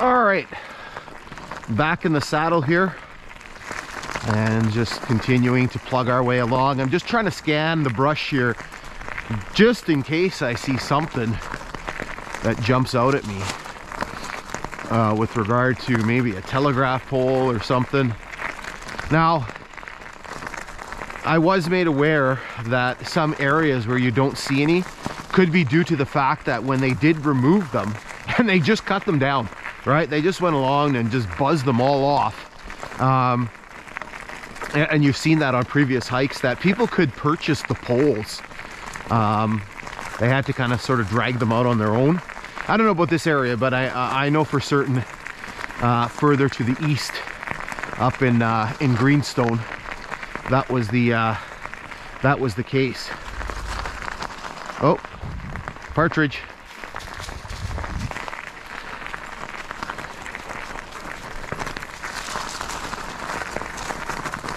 All right, back in the saddle here and just continuing to plug our way along. I'm just trying to scan the brush here just in case I see something that jumps out at me uh, with regard to maybe a telegraph pole or something. Now, I was made aware that some areas where you don't see any could be due to the fact that when they did remove them and they just cut them down, right? They just went along and just buzzed them all off. Um, and you've seen that on previous hikes that people could purchase the poles. Um, they had to kind of sort of drag them out on their own. I don't know about this area, but I, I know for certain uh, further to the east, up in uh, in Greenstone, that was the uh, that was the case. Oh, partridge.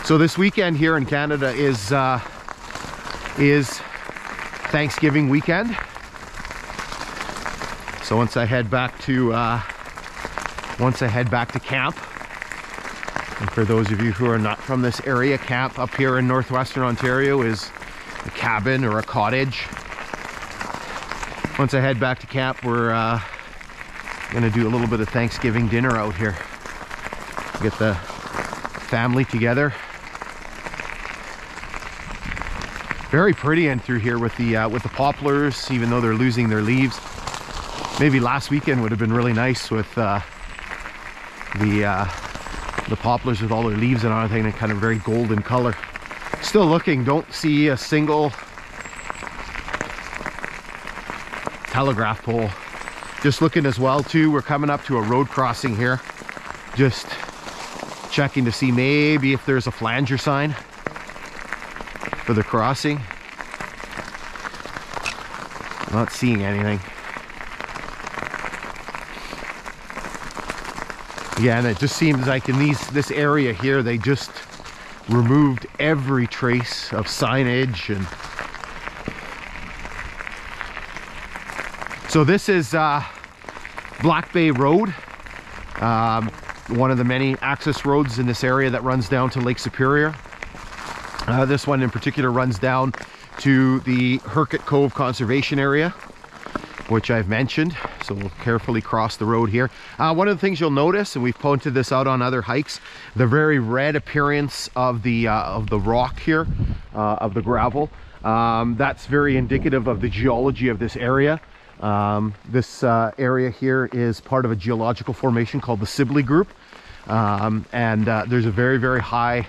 So this weekend here in Canada is uh, is Thanksgiving weekend. So once I head back to uh, once I head back to camp, and for those of you who are not from this area, camp up here in northwestern Ontario is a cabin or a cottage. Once I head back to camp, we're uh, gonna do a little bit of Thanksgiving dinner out here. Get the family together very pretty in through here with the uh, with the poplars even though they're losing their leaves. Maybe last weekend would have been really nice with uh, the uh, the poplars with all their leaves and everything and kind of very golden color. Still looking don't see a single telegraph pole. Just looking as well too. We're coming up to a road crossing here. Just checking to see maybe if there's a flanger sign for the crossing. Not seeing anything. Yeah, and it just seems like in these this area here, they just removed every trace of signage and so this is uh, Black Bay Road um, one of the many access roads in this area that runs down to Lake Superior uh, this one in particular runs down to the Hurkett Cove Conservation Area, which I've mentioned. So we'll carefully cross the road here. Uh, one of the things you'll notice, and we've pointed this out on other hikes, the very red appearance of the uh, of the rock here, uh, of the gravel. Um, that's very indicative of the geology of this area. Um, this uh, area here is part of a geological formation called the Sibley Group. Um, and uh, there's a very, very high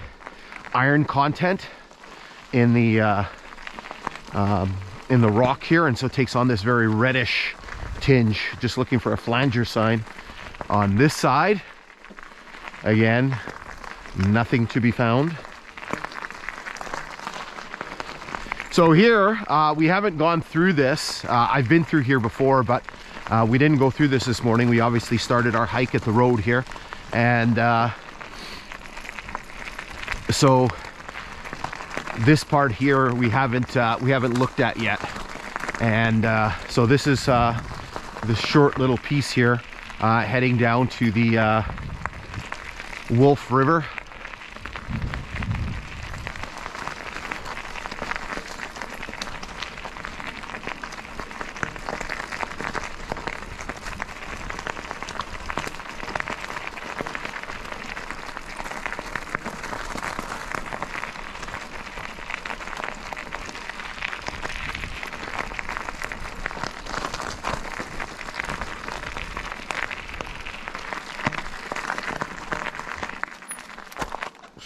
iron content in the uh, um, in the rock here and so it takes on this very reddish tinge. Just looking for a flanger sign on this side. Again nothing to be found. So here uh, we haven't gone through this. Uh, I've been through here before but uh, we didn't go through this this morning. We obviously started our hike at the road here. And uh, so this part here we haven't uh, we haven't looked at yet. And uh, so this is uh, the short little piece here uh, heading down to the uh, Wolf River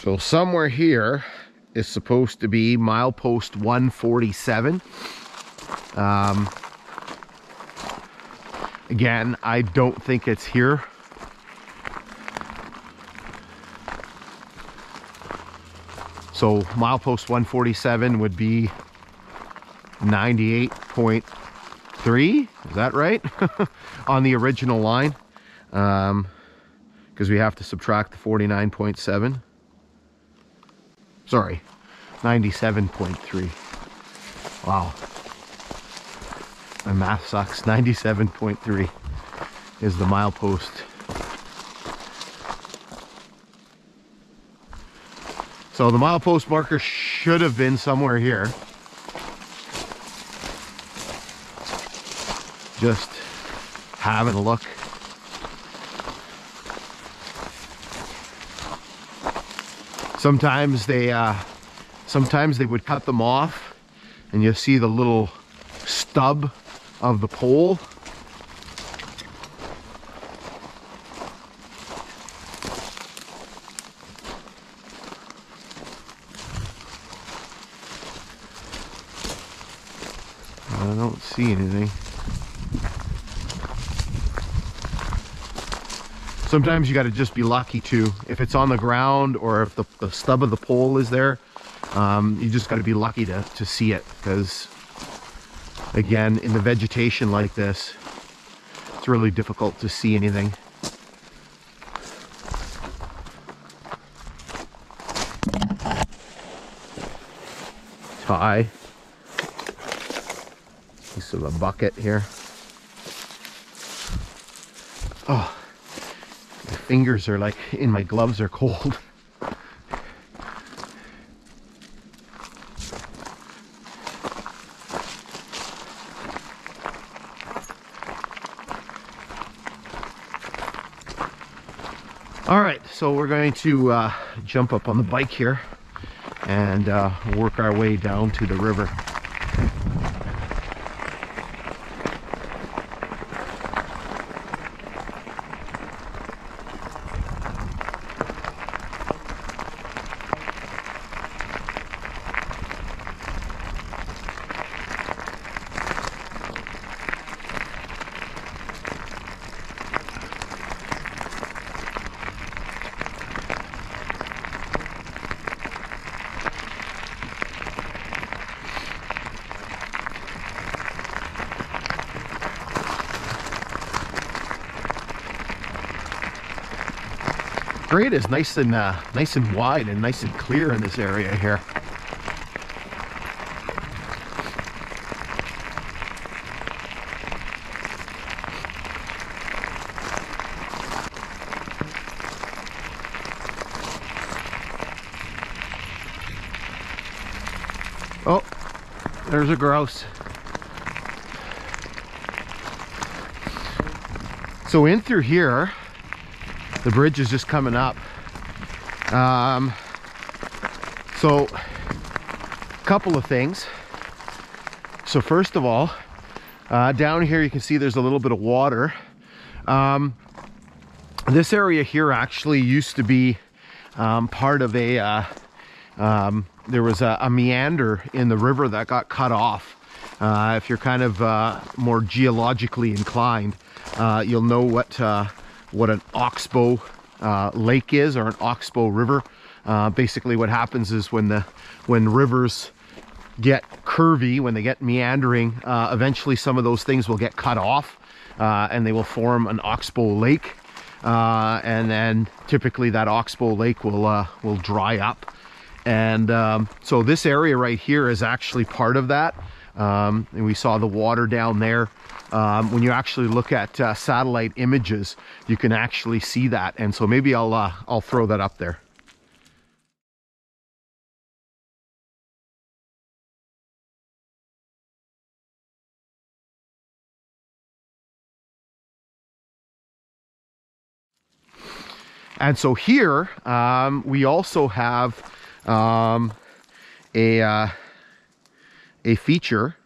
So somewhere here is supposed to be milepost 147. Um, again, I don't think it's here. So milepost 147 would be 98.3, is that right? On the original line. Um, because we have to subtract the 49.7 sorry, 97.3. Wow. My math sucks. 97.3 is the milepost. So the milepost marker should have been somewhere here. Just having a look Sometimes they, uh, sometimes they would cut them off and you see the little stub of the pole I don't see anything. Sometimes you got to just be lucky too. If it's on the ground or if the, the stub of the pole is there, um, you just got to be lucky to, to see it because again, in the vegetation like this, it's really difficult to see anything. Tie piece of a bucket here. Oh, fingers are like in my gloves are cold. All right, so we're going to uh, jump up on the bike here and uh, work our way down to the river. Grade is nice and uh, nice and wide and nice and clear in this area here. Oh, there's a grouse. So in through here, the bridge is just coming up. Um, so a couple of things. So first of all uh, down here you can see there's a little bit of water. Um, this area here actually used to be um, part of a uh, um, there was a, a, meander in the river that got cut off. Uh, if you're kind of uh, more geologically inclined uh, you'll know what uh, what an oxbow uh, lake is or an oxbow river. Uh, basically what happens is when the when rivers get curvy, when they get meandering, uh, eventually some of those things will get cut off uh, and they will form an oxbow lake. Uh, and then typically that oxbow lake will uh, will dry up. And um, so this area right here is actually part of that. Um, and we saw the water down there. Um, when you actually look at uh, satellite images, you can actually see that. And so maybe I'll, uh, I'll throw that up there. And so here um, we also have um, a uh, a feature.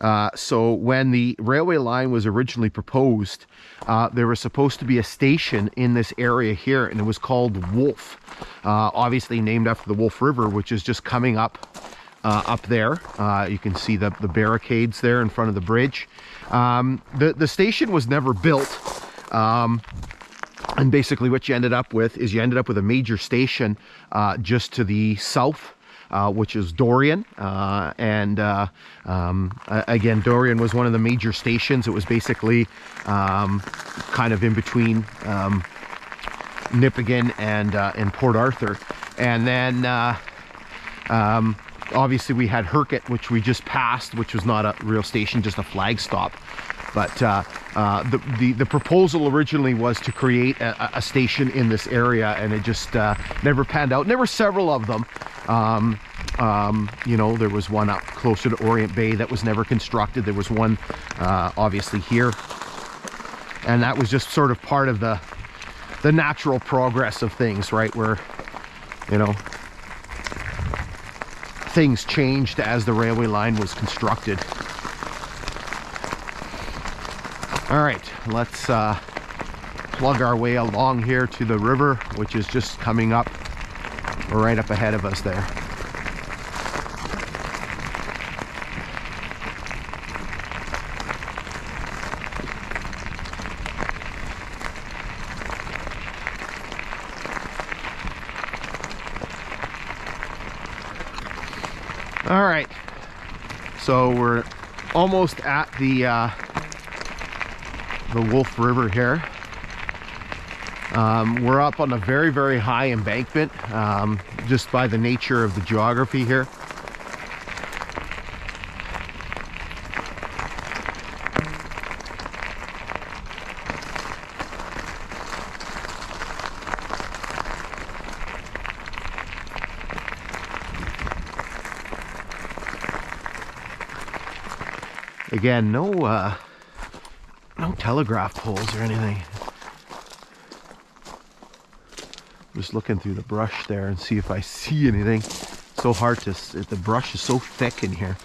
Uh, so when the railway line was originally proposed, uh, there was supposed to be a station in this area here, and it was called Wolf. Uh, obviously named after the Wolf River, which is just coming up uh, up there. Uh, you can see the, the barricades there in front of the bridge. Um, the, the station was never built. Um, and basically what you ended up with is you ended up with a major station uh, just to the south uh, which is Dorion. Uh, and uh, um, again, Dorion was one of the major stations. It was basically um, kind of in between um, Nipigon and, uh, and Port Arthur. And then uh, um, obviously we had Hurkett, which we just passed, which was not a real station, just a flag stop. But uh, uh, the, the the proposal originally was to create a, a station in this area, and it just uh, never panned out. And there were several of them. Um, um, you know, there was one up closer to Orient Bay that was never constructed. There was one, uh, obviously here, and that was just sort of part of the the natural progress of things, right? Where, you know, things changed as the railway line was constructed. All right, let's uh, plug our way along here to the river, which is just coming up right up ahead of us there. All right, so we're almost at the uh, the Wolf River here. Um, we're up on a very, very high embankment, um, just by the nature of the geography here. Again, no uh, telegraph poles or anything. Just looking through the brush there and see if I see anything. So hard to, the brush is so thick in here.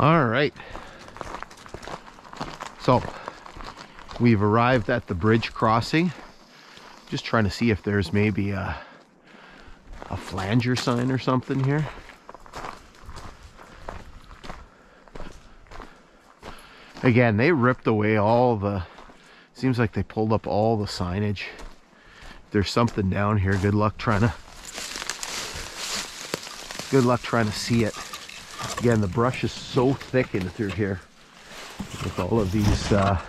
All right. So we've arrived at the bridge crossing. Just trying to see if there's maybe a, a flanger sign or something here. Again, they ripped away all the, seems like they pulled up all the signage. If there's something down here, good luck trying to, good luck trying to see it. Again, the brush is so thick in through here with all of these, uh,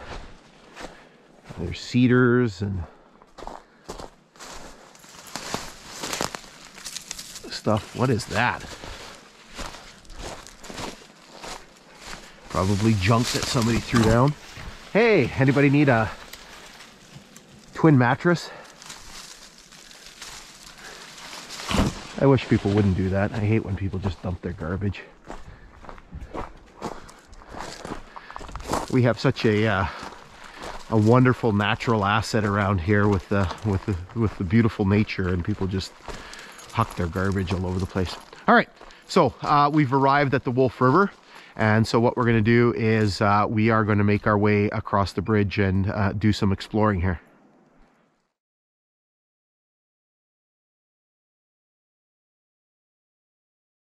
there's cedars and stuff. What is that? Probably junk that somebody threw down. Hey, anybody need a twin mattress? I wish people wouldn't do that. I hate when people just dump their garbage. we have such a uh, a wonderful natural asset around here with the with the with the beautiful nature and people just huck their garbage all over the place. All right so uh, we've arrived at the wolf river and so what we're going to do is uh, we are going to make our way across the bridge and uh, do some exploring here